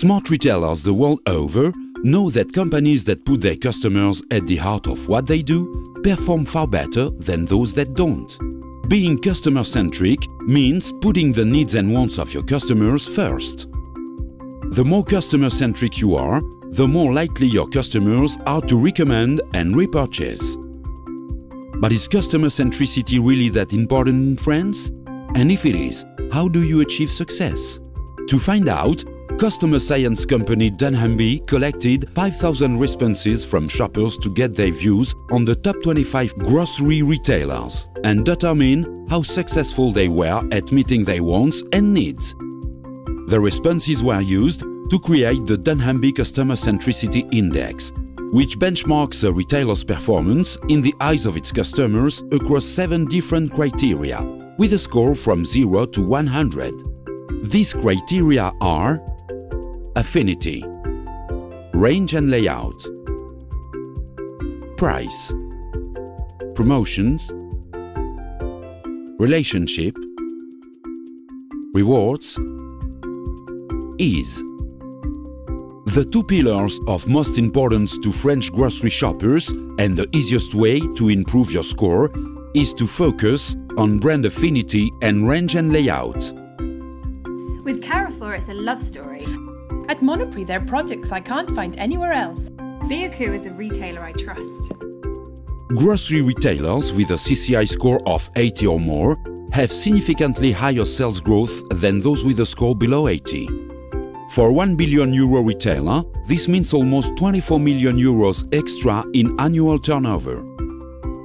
Smart retailers the world over know that companies that put their customers at the heart of what they do perform far better than those that don't. Being customer-centric means putting the needs and wants of your customers first. The more customer-centric you are, the more likely your customers are to recommend and repurchase. But is customer centricity really that important in France? And if it is, how do you achieve success? To find out, customer science company dunnhumby collected 5,000 responses from shoppers to get their views on the top 25 grocery retailers and determine how successful they were at meeting their wants and needs. The responses were used to create the dunnhumby Customer Centricity Index, which benchmarks a retailer's performance in the eyes of its customers across seven different criteria, with a score from 0 to 100. These criteria are affinity, range and layout, price, promotions, relationship, rewards, ease. The two pillars of most importance to French grocery shoppers and the easiest way to improve your score is to focus on brand affinity and range and layout. With Carrefour, it's a love story. At Monoprix, they're products I can't find anywhere else. Biocoop is a retailer I trust. Grocery retailers with a CCI score of 80 or more have significantly higher sales growth than those with a score below 80. For 1 billion euro retailer, this means almost 24 million euros extra in annual turnover.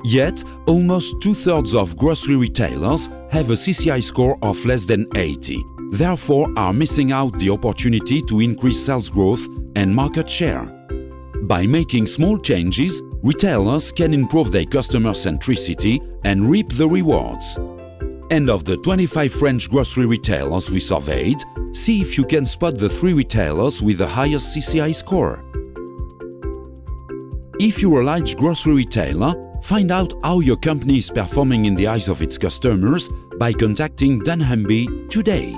Yet, almost two-thirds of grocery retailers have a CCI score of less than 80, therefore are missing out the opportunity to increase sales growth and market share. By making small changes, retailers can improve their customer centricity and reap the rewards. And of the 25 French grocery retailers we surveyed, see if you can spot the three retailers with the highest CCI score. If you're a large grocery retailer, find out how your company is performing in the eyes of its customers by contacting dunnhumby today.